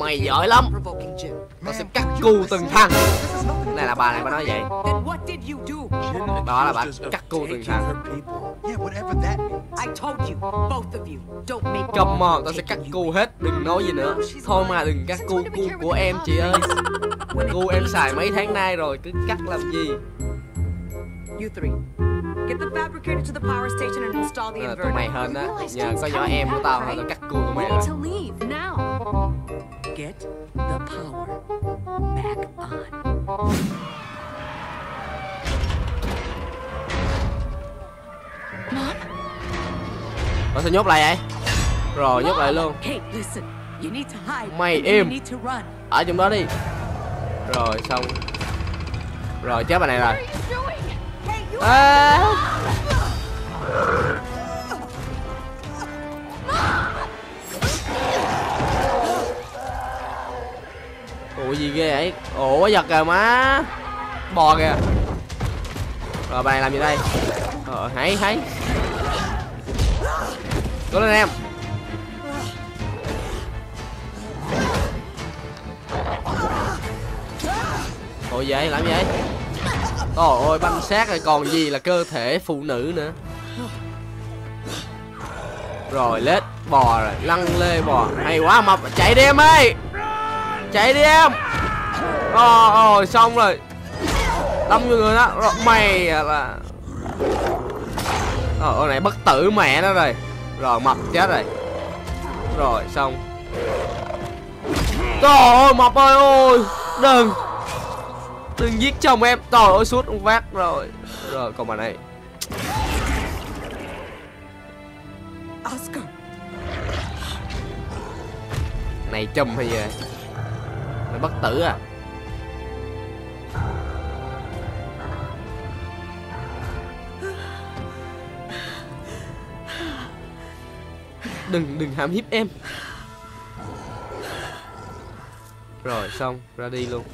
Mày giỏi lắm. Tao sẽ cắt cu từng thằng. Này là bà này bà nói vậy. Đó là bà cắt cu từng thằng. Her people. Yeah, whatever that means. I told you, both of you, don't make Come on, tao sẽ cắt cu hết Đừng nói gì nữa. Thôi mà đừng cắt cu cu của em chị ơi? Cu em xài mấy tháng nay rồi Cứ cắt làm gì? You three, get the fabricator to the power station and install the Ờ, inverter. Tụi mày hên á. Nhờ có nhỏ em của tao tao cắt cu tụi mày rồi Get the power back on. Tao sẽ nhốt lại vậy? Rồi nhốt lại luôn. Hey, listen, you need to hide. Mày im. need to run. Ở trong đó đi. Rồi xong. Rồi chết bà này rồi. Hey, Ủa gì ghê vậy? Ủa giật kìa má. Bò kìa. Rồi, bà này làm gì đây? Ờ hãy hãy Cố lên em. Ủa vậy? Làm gì vậy? Trời ơi banh xác rồi còn gì là cơ thể phụ nữ nữa. Rồi, lết bò rồi. Lăn lê bò. Hay quá, mập. Chạy đi em ơi. Chạy đi em. Ờ ờ xong rồi. Đâm vô người đó. Rồi, Mày à là Ờ ôi này bất tử mẹ nó rồi. Rồi mập chết rồi. Rồi xong. Trời ơi mập ơi ôi Đừng. Đừng giết chồng em. Trời ơi suốt ông phát rồi. Rồi còn bà này. Này chùm hay gì vậy Mày bất tử à? Đừng đừng hãm hiếp em. Rồi xong ra đi luôn.